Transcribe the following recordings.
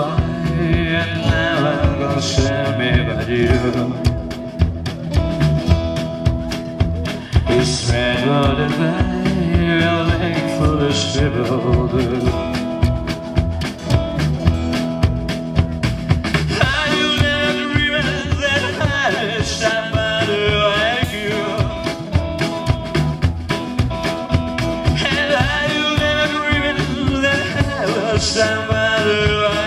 why never gonna see me but you It's red all the day, you're like foolish people do somebody.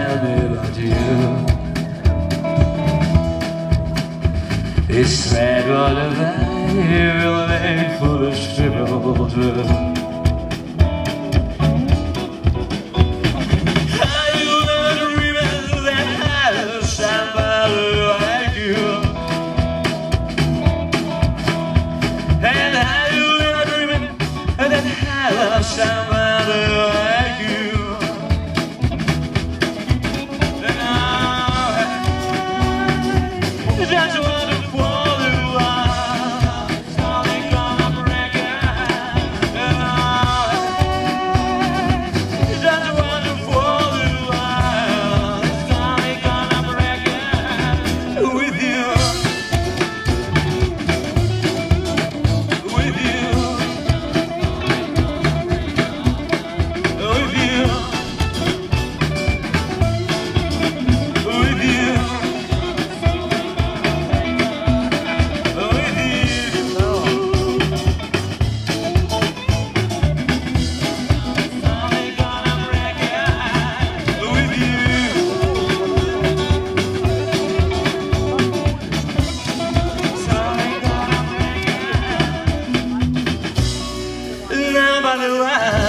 how did I? It's sad what a valuable and foolish triple around.